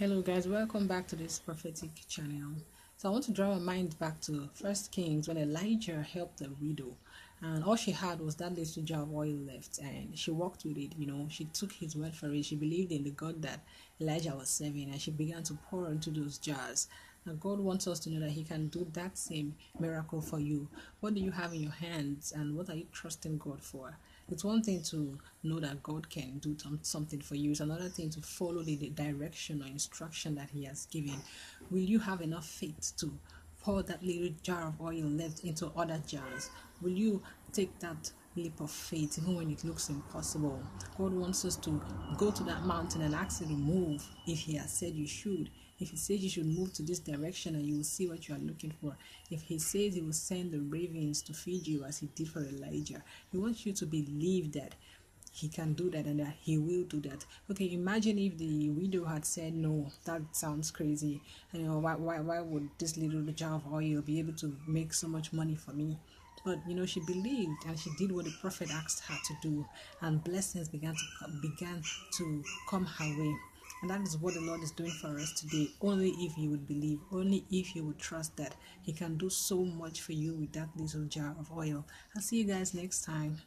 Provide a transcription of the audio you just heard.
Hello guys, welcome back to this prophetic channel. So I want to draw our mind back to First Kings when Elijah helped the widow and all she had was that little jar of oil left and she walked with it, you know, she took his word for it. She believed in the God that Elijah was serving and she began to pour into those jars. Now God wants us to know that he can do that same miracle for you. What do you have in your hands and what are you trusting God for? It's one thing to know that God can do something for you. It's another thing to follow the, direction or instruction that He has given. Will you have enough faith to pour that little jar of oil left into other jars? Will you take that leap of faith even when it looks impossible? God wants us to go to that mountain and actually move if He has said you should. If he says you should move to this direction and you will see what you are looking for. If he says he will send the ravens to feed you as he did for Elijah, he wants you to believe that he can do that and that he will do that. Okay, imagine if the widow had said no, that sounds crazy. You know, why why why would this little jar of oil be able to make so much money for me? But you know, she believed and she did what the prophet asked her to do, and blessings began to began to come her way. And that is what the Lord is doing for us today. Only if you would believe, only if you would trust that He can do so much for you with that little jar of oil. I'll see you guys next time.